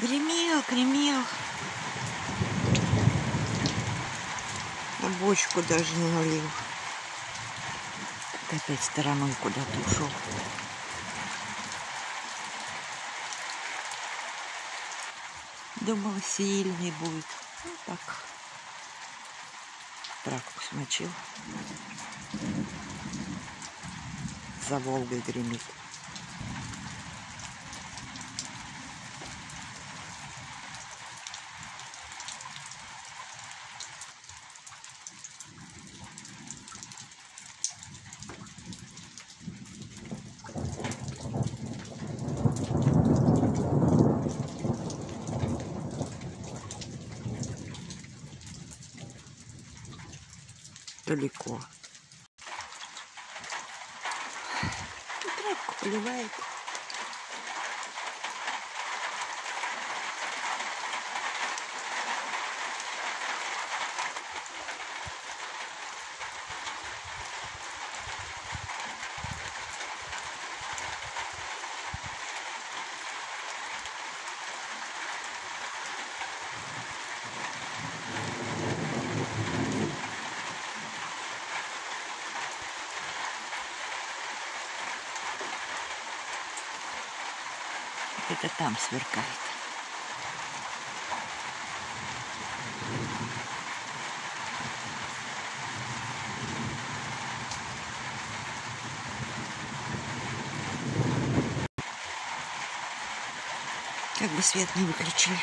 Гремел, гремел. На бочку даже не налил. Опять стороной куда-то ушел. Думала, сильный будет. Ну так. Травку смочил. За Волгой гремит. Далеко. Травку поливает. Это там сверкает. Как бы свет не выключили.